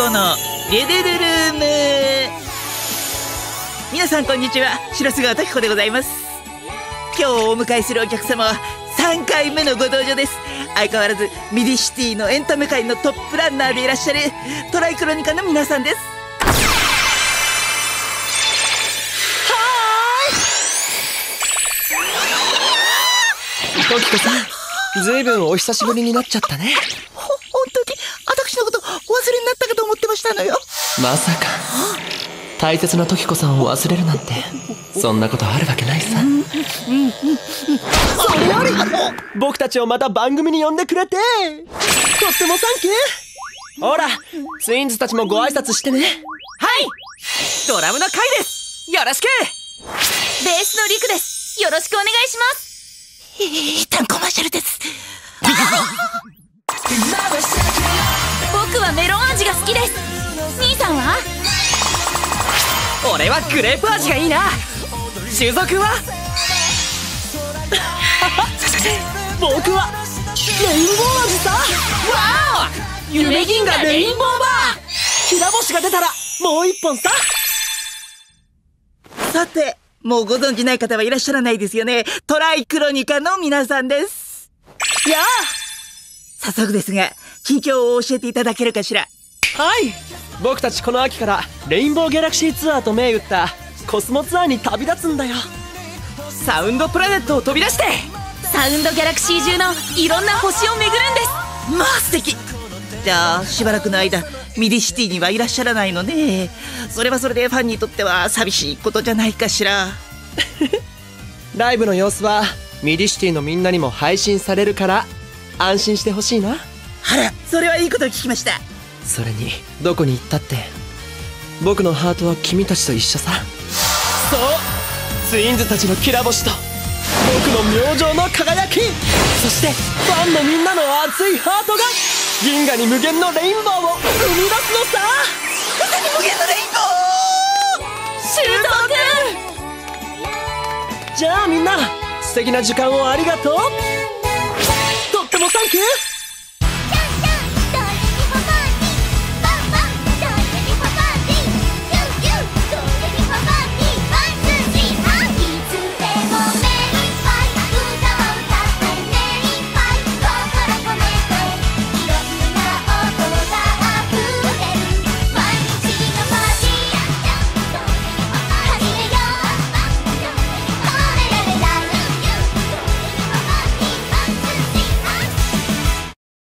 子のレデルルーム。皆さんこんにちは。白菅時子でございます。今日お迎えするお客様は3回目のご登場です。相変わらずミディシティのエンタメ界のトップランナーでいらっしゃるトライクロニカの皆さんです。時子さんずいぶんお久しぶりになっちゃったね ほ本当に私のことお忘れになったかと思ってましたのよ。まさか。大切な時子さんを忘れるなんて。そんなことあるわけないさ。それより僕たちをまた番組に呼んでくれて。とってもサンキュー。ほらツインズたちもご挨拶してね。はい。ドラムの回です。よろしく。ベースのリクです。よろしくお願いします。一旦コマーシャルです 好きです。兄さんは？俺はグレープ味がいいな。修造くんは？僕はレインボー味さ。わお！夢銀河レインボーバー！きら星が出たらもう一本さ。さてもうご存知ない方はいらっしゃらないですよね。トライクロニカの皆さんです。やあ早速ですが近況を教えていただけるかしらはい。僕たちこの秋からレインボーギャラクシーツアーと銘打ったコスモツアーに旅立つんだよ。サウンドプラネットを飛び出してサウンドギャラクシー中のいろんな星を巡るんです。まあ素敵。じゃあしばらくの間ミディシティにはいらっしゃらないのね。それはそれでファンにとっては寂しいことじゃないかしら。ライブの様子はミディシティのみんなにも配信されるから安心してほしいな。あらそれはいいこと聞きましたそれにどこに行ったって僕のハートは君たちと一緒さ。そうツインズたちのきら星と僕の明星の輝き。そしてファンのみんなの熱いハートが銀河に無限のレインボーを生み出すのさ。無限のレインボ修造くんじゃあみんな素敵な時間をありがとう。とってもサンキュー